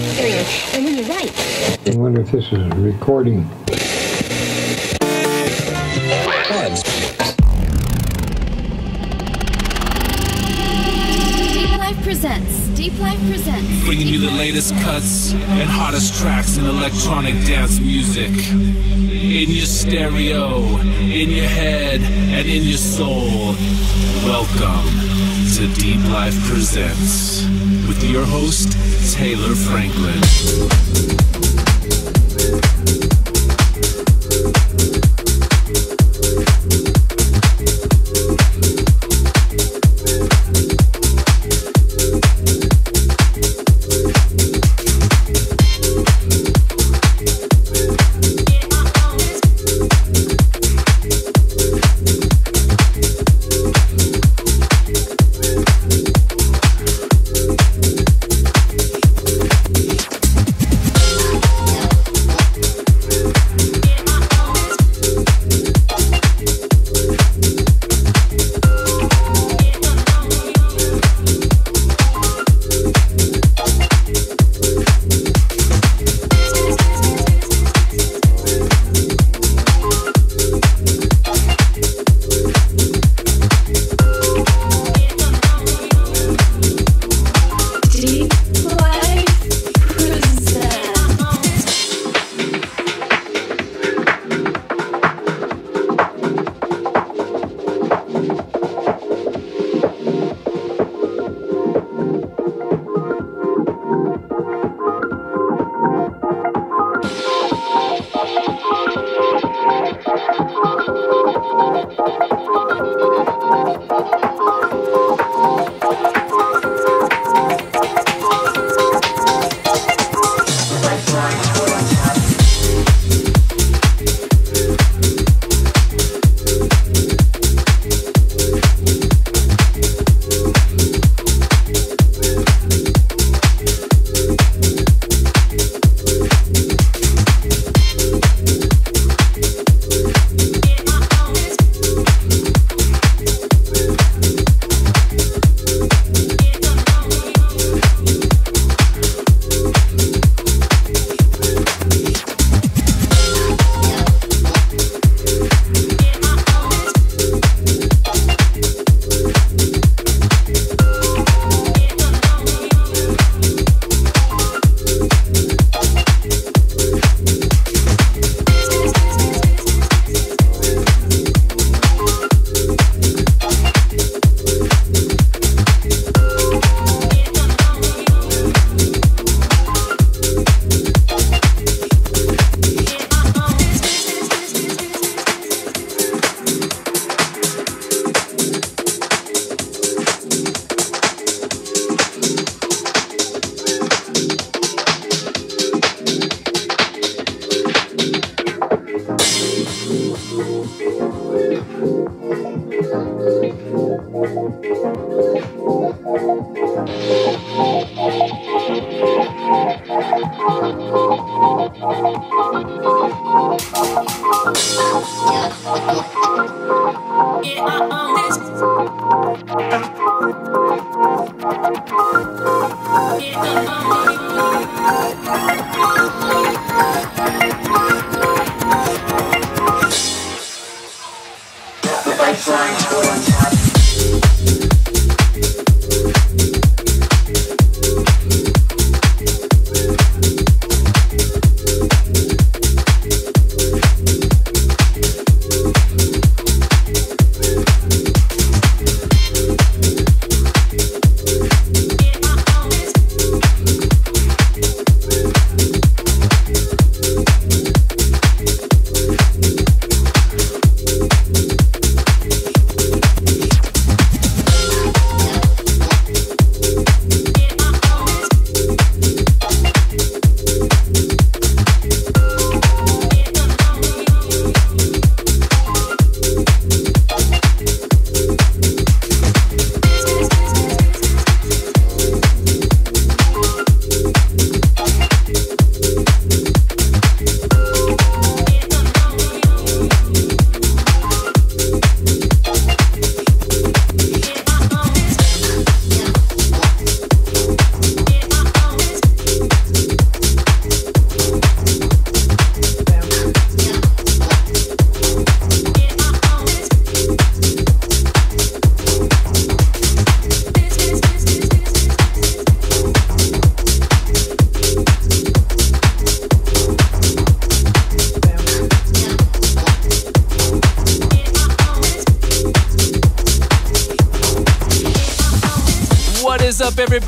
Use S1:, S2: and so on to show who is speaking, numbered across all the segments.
S1: And when you write,
S2: I wonder if this is a recording.
S3: Deep Life presents.
S4: bringing you the latest cuts and hottest tracks in electronic dance music. In your stereo, in your head, and in your soul. Welcome to Deep Life Presents with your host, Taylor Franklin.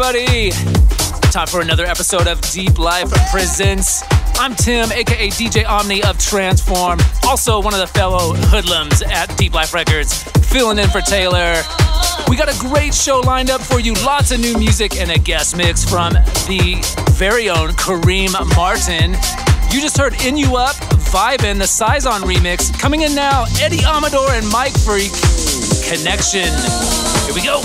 S4: Everybody? Time for another episode of Deep Life Presents. I'm Tim, aka DJ Omni of Transform, also one of the fellow hoodlums at Deep Life Records, filling in for Taylor. We got a great show lined up for you, lots of new music and a guest mix from the very own Kareem Martin. You just heard In You Up, Vibin, the Saison remix. Coming in now, Eddie Amador and Mike Freak, Connection. Here we go.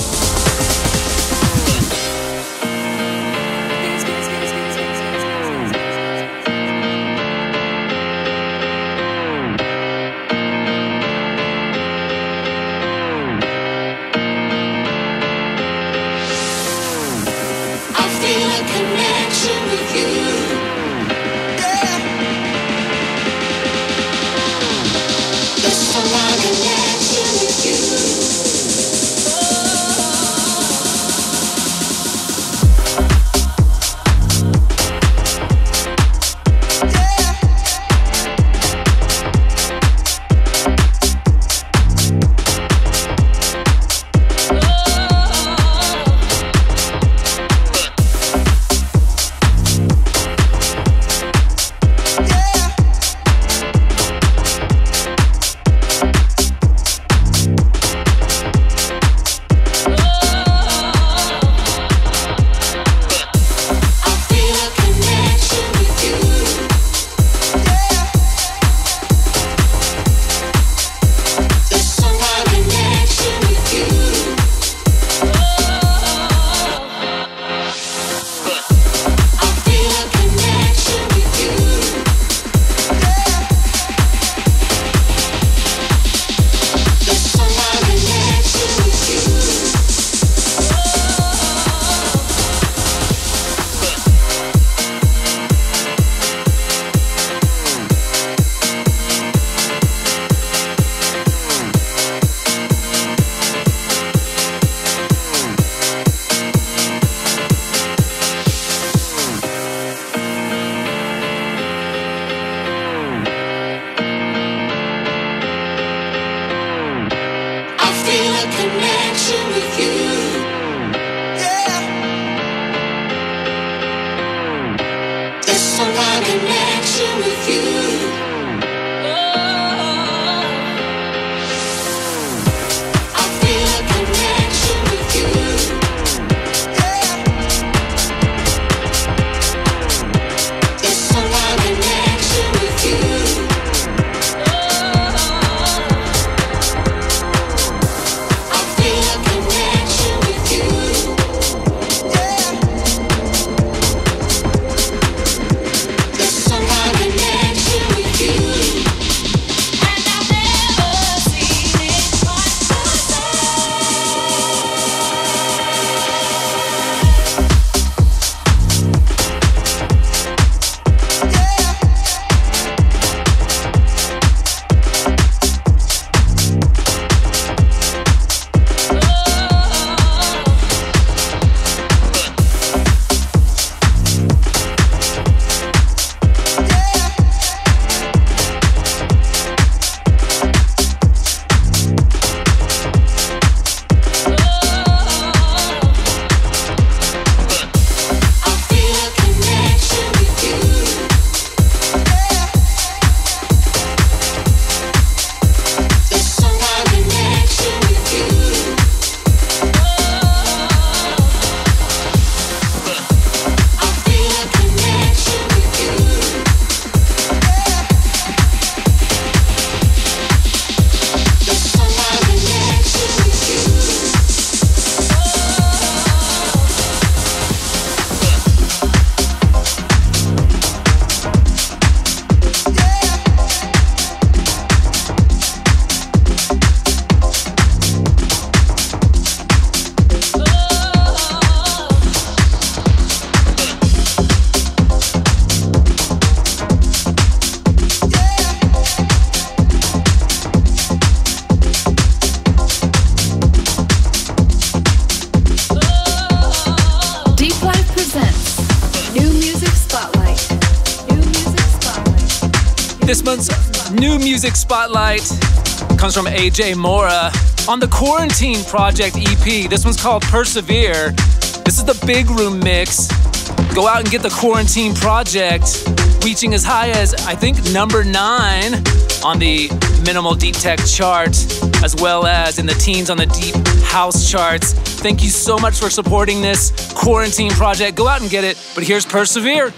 S4: Spotlight comes from AJ Mora on the Quarantine Project EP. This one's called Persevere. This is the Big Room mix. Go out and get the Quarantine Project, reaching as high as, I think, number nine on the Minimal Deep Tech chart, as well as in the teens on the Deep House charts. Thank you so much for supporting this Quarantine Project. Go out and get it. But here's Persevere.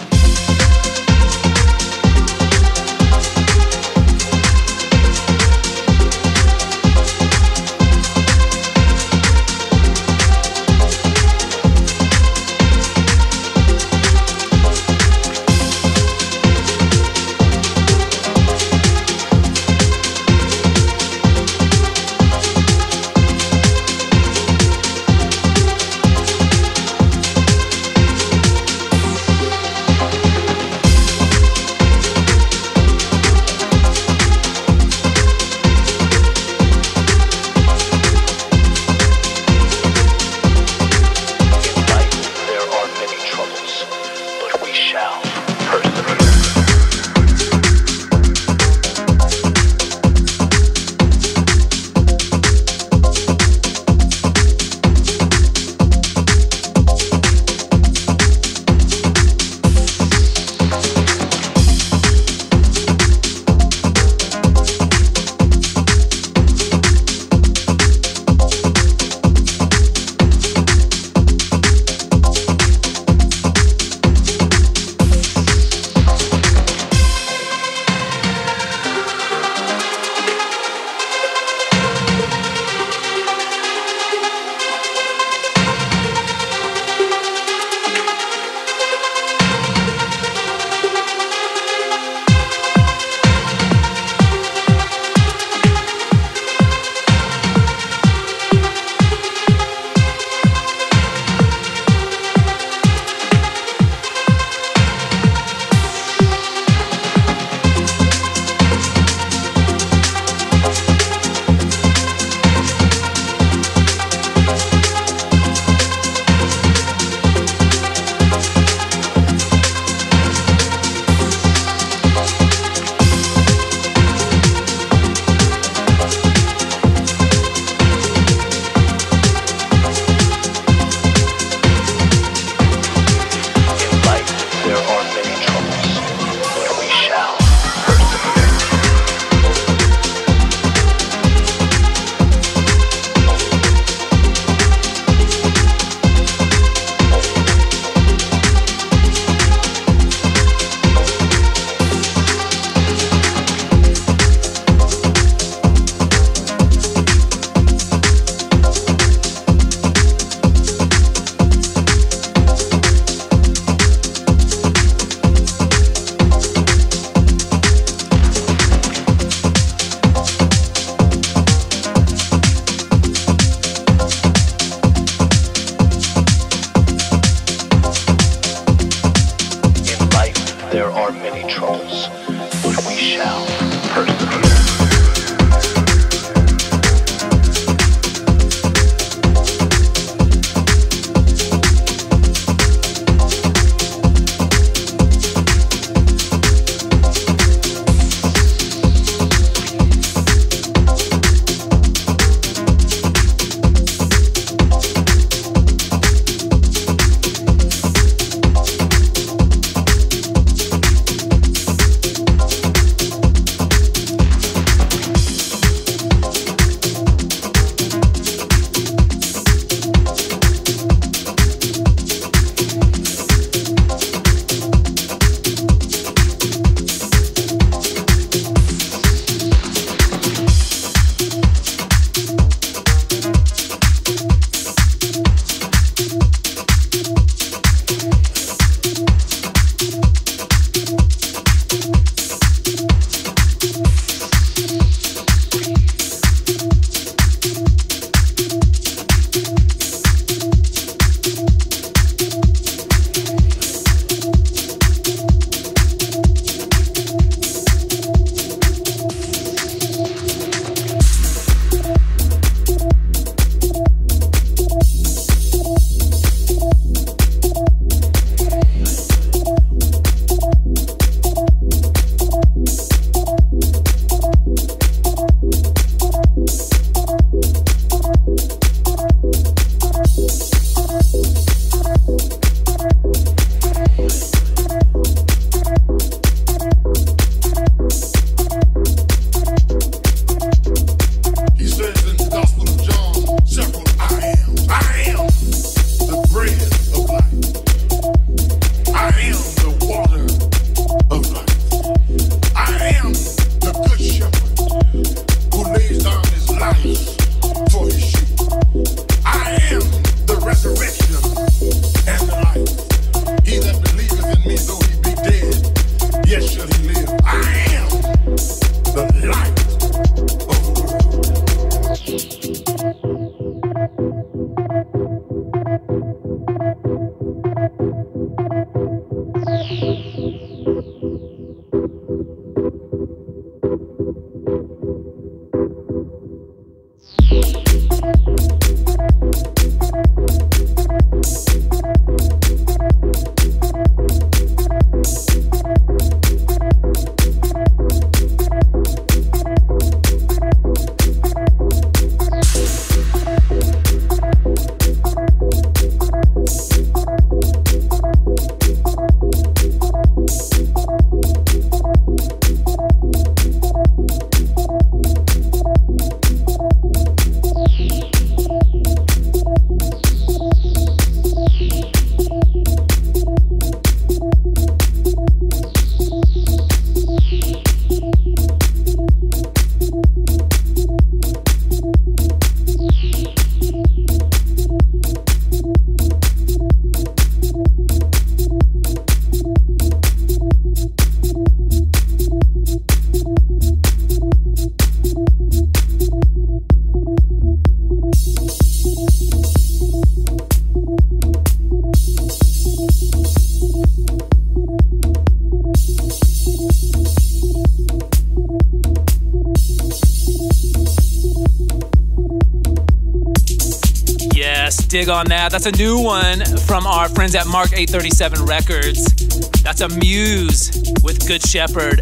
S4: Dig on that. That's a new one from our friends at Mark 837 Records. That's a Muse with Good Shepherd.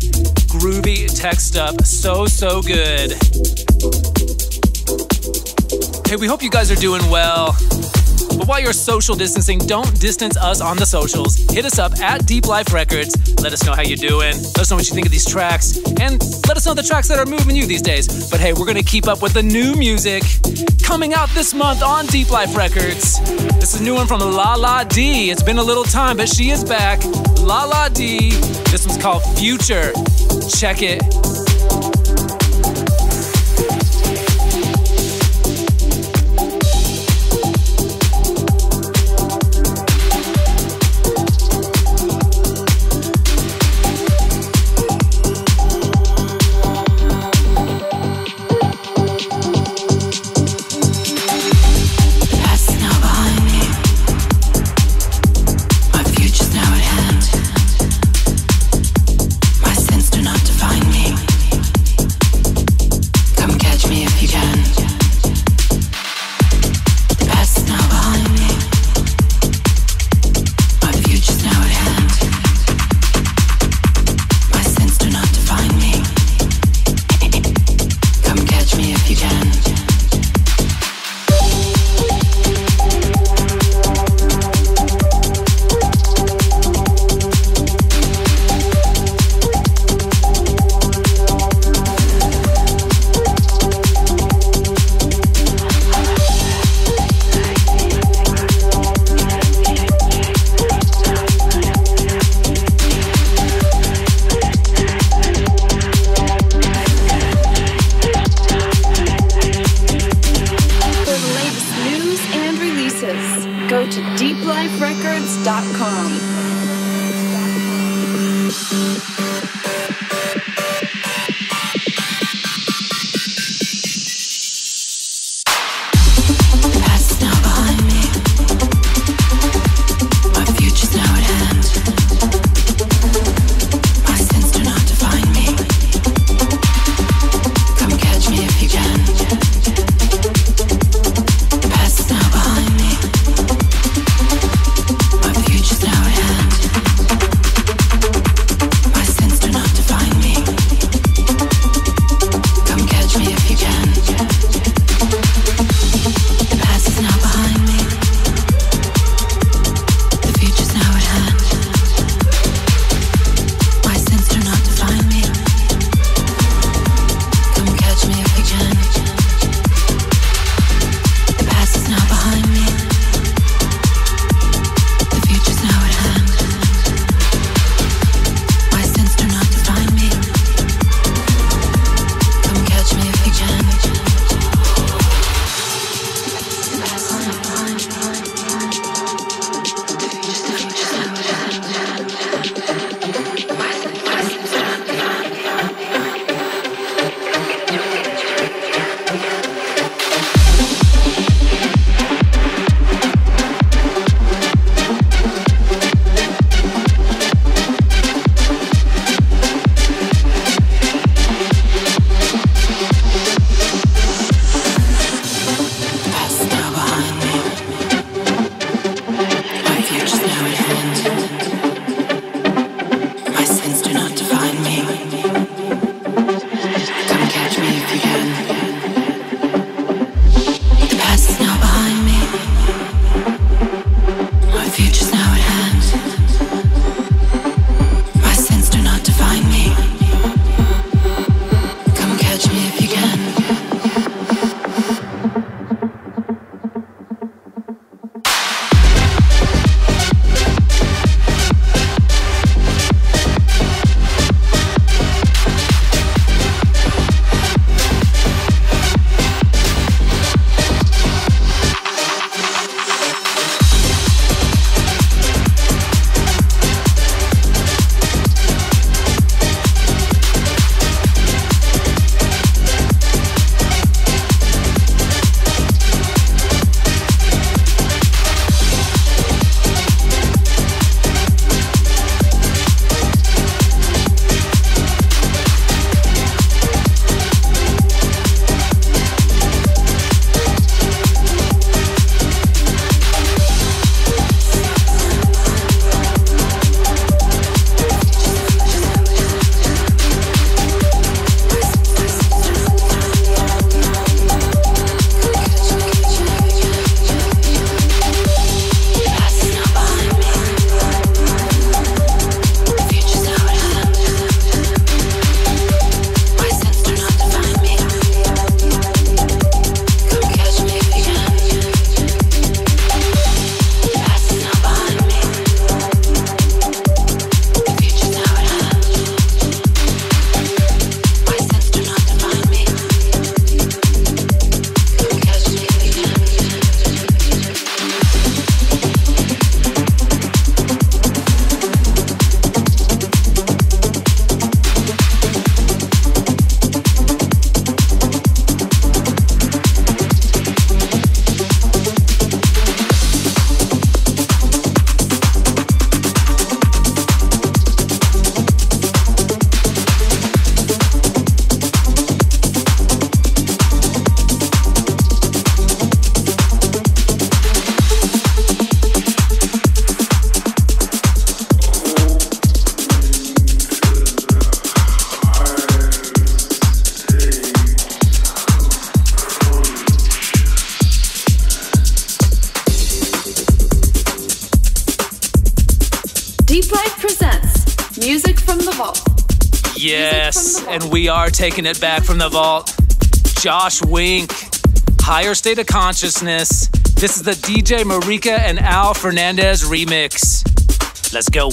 S4: Groovy tech stuff. So, so good. Hey, we hope you guys are doing well. But while you're social distancing, don't distance us on the socials. Hit us up at Deep Life Records. Let us know how you're doing. Let us know what you think of these tracks. And let us know the tracks that are moving you these days. But hey, we're going to keep up with the new music coming out this month on Deep Life Records. This is a new one from La La D. It's been a little time, but she is back. La La D. This one's called Future. Check it. Are taking it back from the vault. Josh Wink, Higher State of Consciousness. This is the DJ Marika and Al Fernandez remix. Let's go.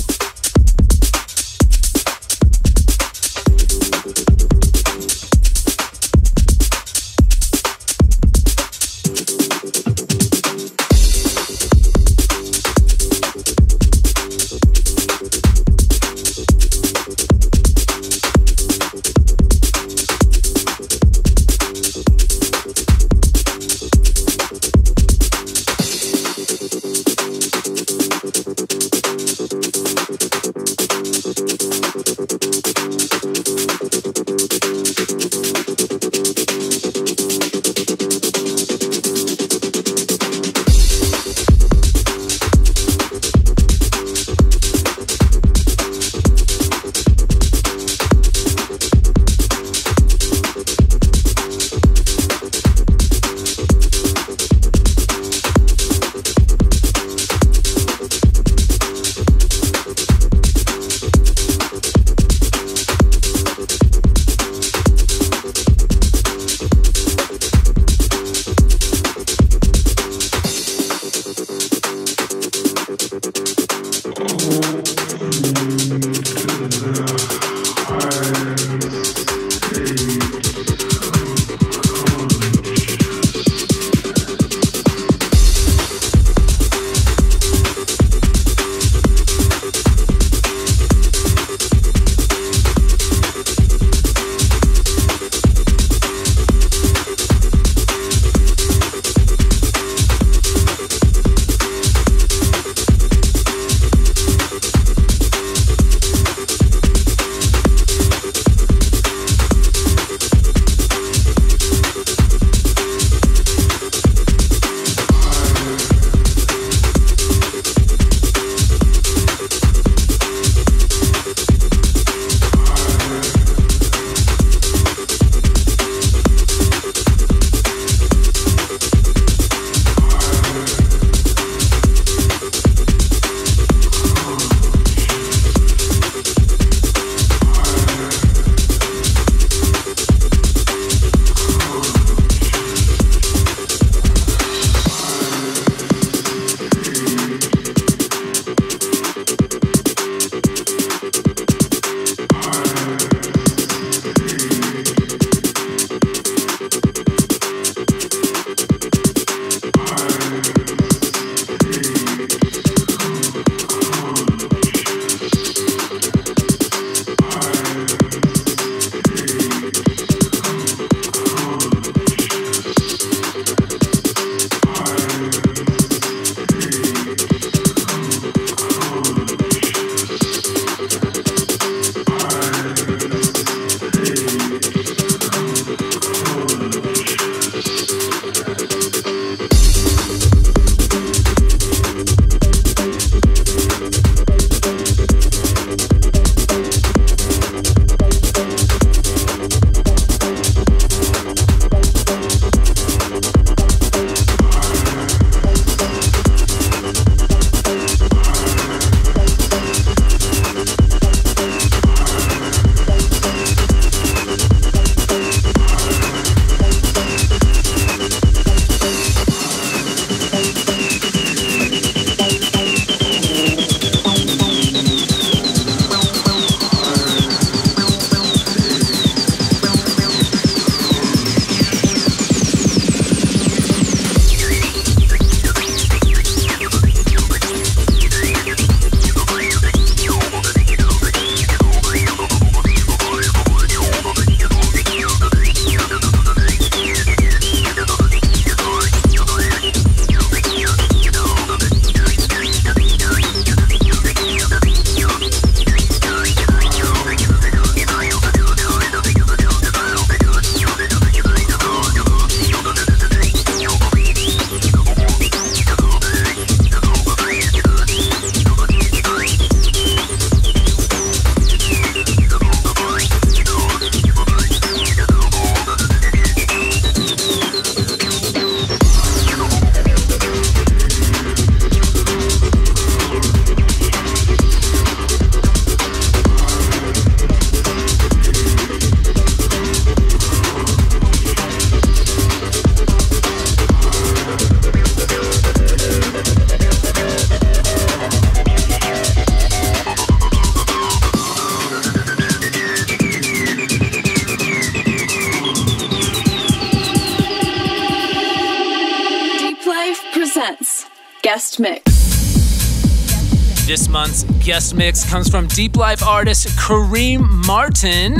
S5: Guest mix
S4: comes from Deep Life artist Kareem Martin.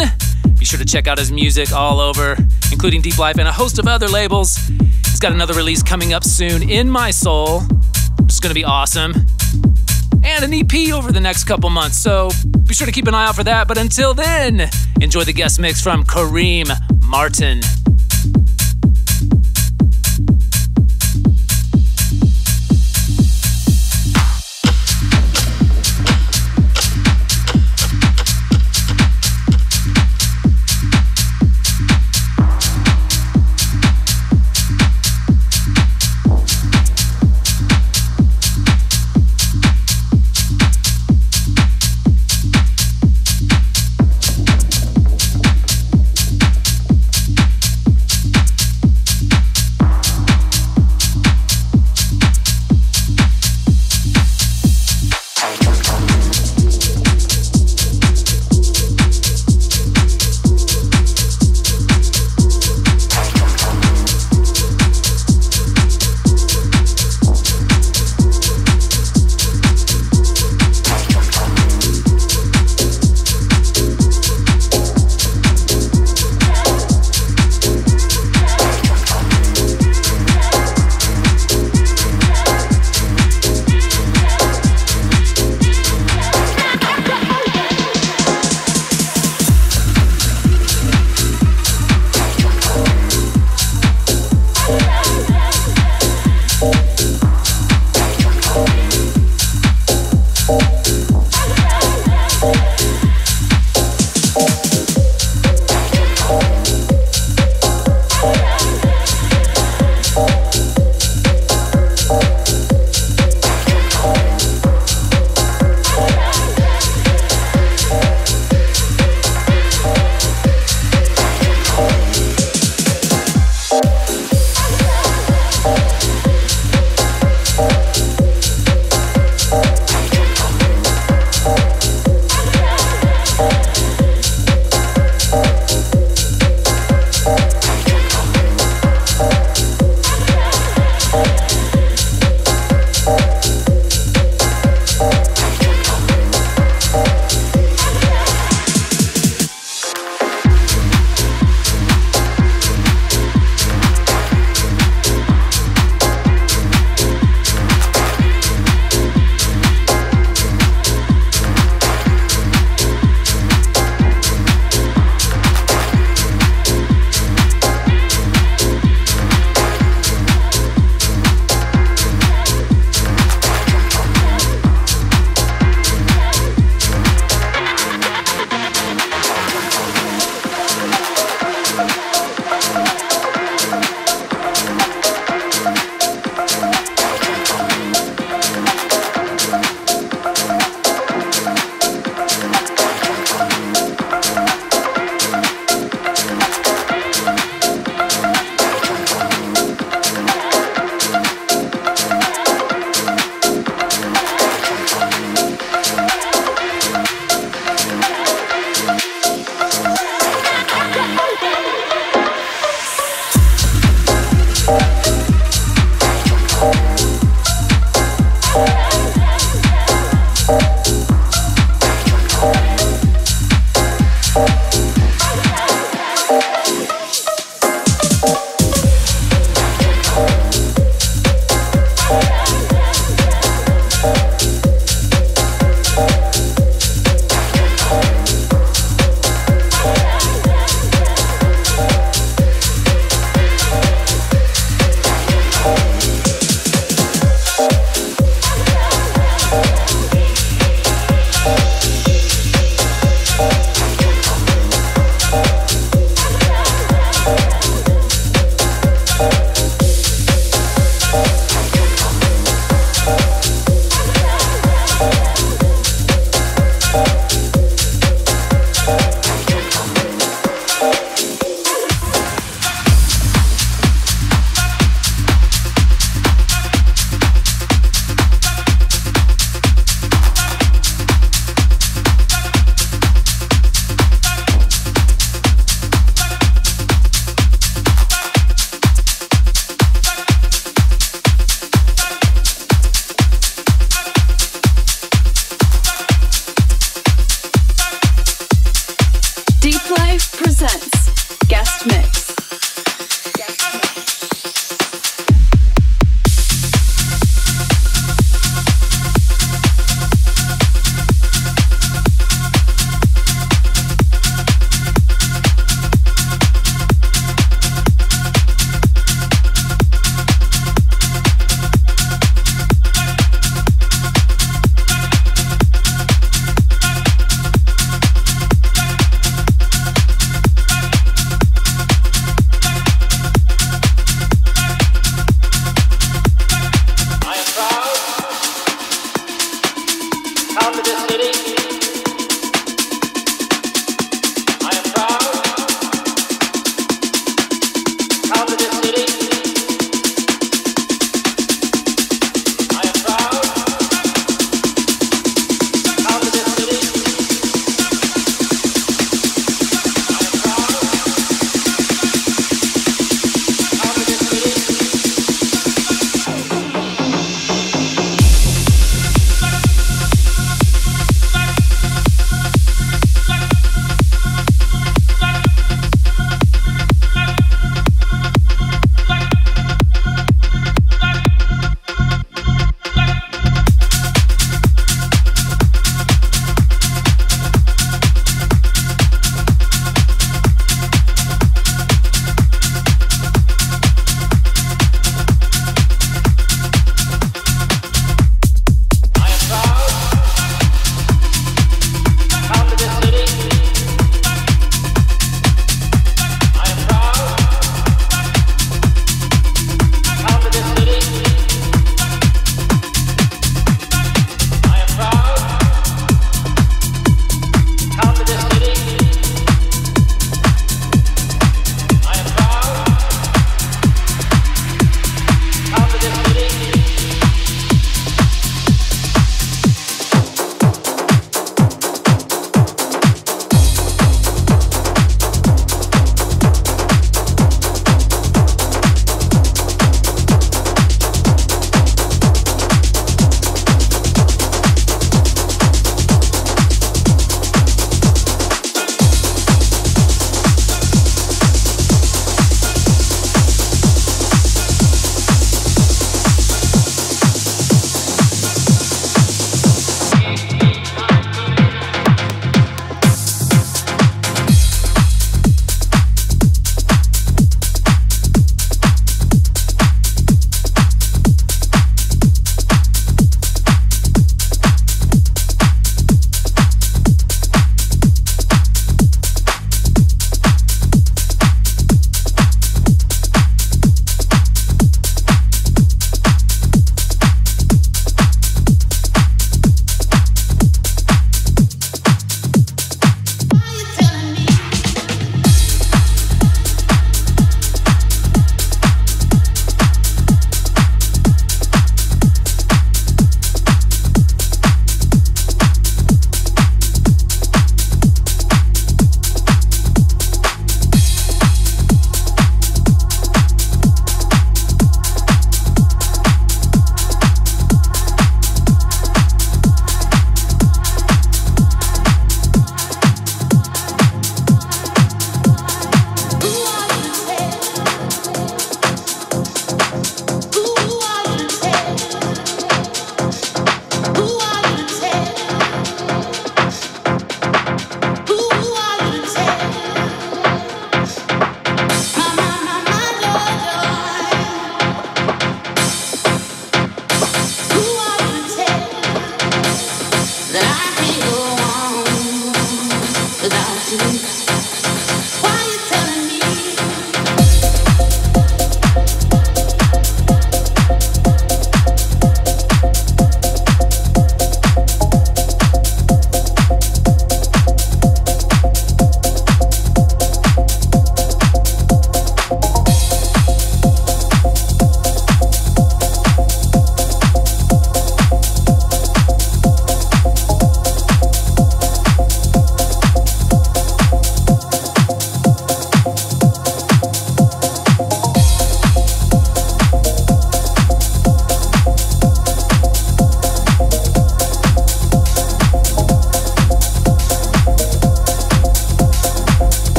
S4: Be sure to check out his music all over, including Deep Life and a host of other labels. He's got another release coming up soon, In My Soul. It's gonna be awesome. And an EP over the next couple months, so be sure to keep an eye out for that. But until then, enjoy the guest mix from Kareem Martin.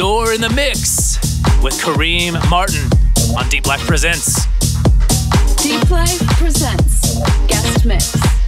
S4: Mix with Kareem Martin on Deeplife Presents.
S5: Deeplife presents Guest Mix.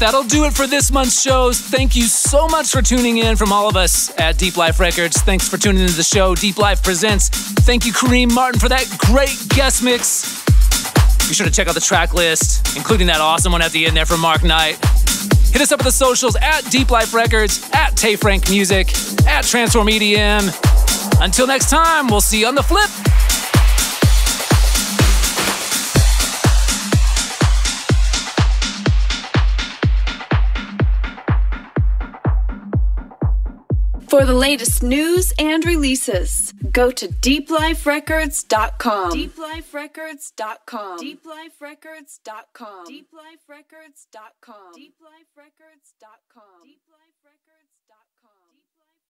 S4: That'll do it for this month's shows. Thank you so much for tuning in from all of us at Deeplife Records. Thanks for tuning into the show. Deeplife presents. Thank you, Kareem Martin, for that great guest mix. Be sure to check out the track list, including that awesome one at the end there from Mark Knight. Hit us up at the socials at Deeplife Records, at Tay Frank Music, at Transform EDM. Until next time, we'll see you on the flip.
S3: For the latest news and releases, go to deepliferecords.com. Deepliferecords.com. Deepliferecords.com. Deepliferecords.com. Deepliferecords.com.